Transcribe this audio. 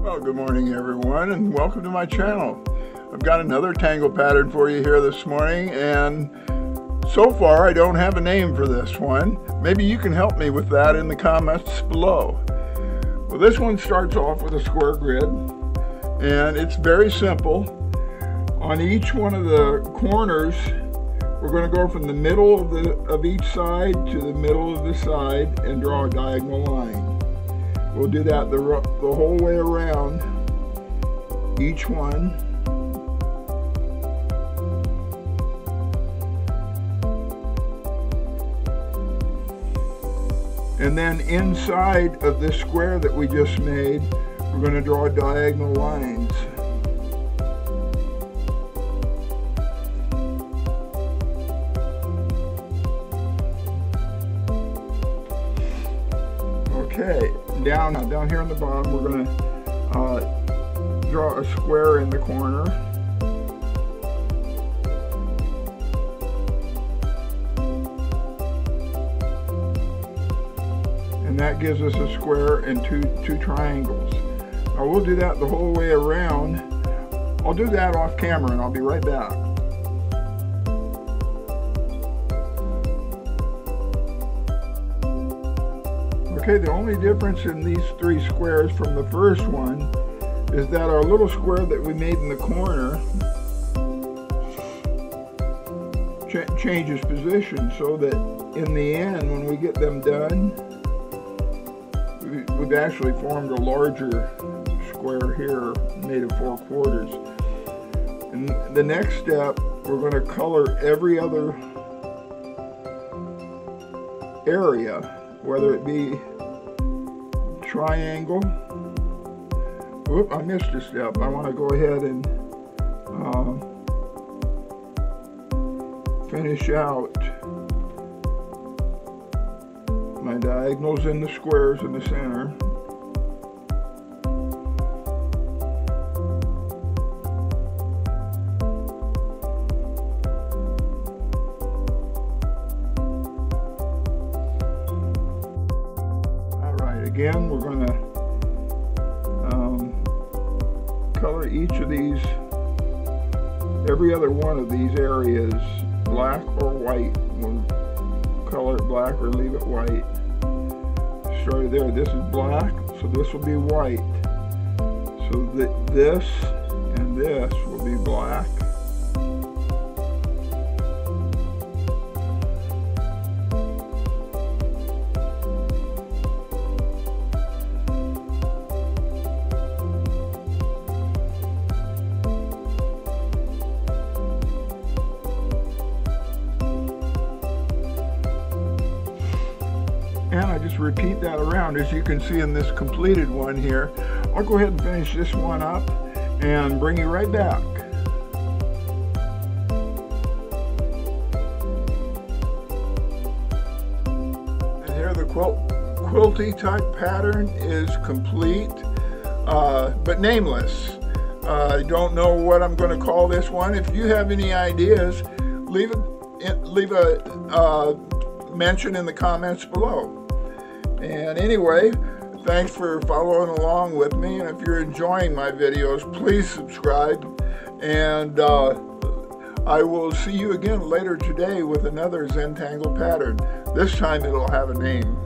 Well, good morning everyone and welcome to my channel. I've got another tangle pattern for you here this morning and so far I don't have a name for this one. Maybe you can help me with that in the comments below. Well, this one starts off with a square grid and it's very simple. On each one of the corners we're going to go from the middle of, the, of each side to the middle of the side and draw a diagonal line. We'll do that the, the whole way around each one. And then inside of this square that we just made, we're going to draw diagonal lines. Okay, down down here on the bottom, we're going to uh, draw a square in the corner. And that gives us a square and two, two triangles. Now we'll do that the whole way around. I'll do that off camera and I'll be right back. Okay, the only difference in these three squares from the first one is that our little square that we made in the corner ch changes position so that in the end, when we get them done, we've actually formed a larger square here made of four quarters. And the next step, we're going to color every other area, whether it be triangle. Oop, I missed a step. I want to go ahead and uh, finish out my diagonals in the squares in the center. Again, we're going to um, color each of these, every other one of these areas black or white. We'll color it black or leave it white. Start there. This is black, so this will be white. So this and this will be black. Just repeat that around as you can see in this completed one here. I'll go ahead and finish this one up and bring you right back. And here the quilt, quilty type pattern is complete, uh, but nameless. Uh, I don't know what I'm going to call this one. If you have any ideas, leave a, leave a uh, mention in the comments below. And anyway, thanks for following along with me. And if you're enjoying my videos, please subscribe. And uh, I will see you again later today with another Zentangle pattern. This time it'll have a name.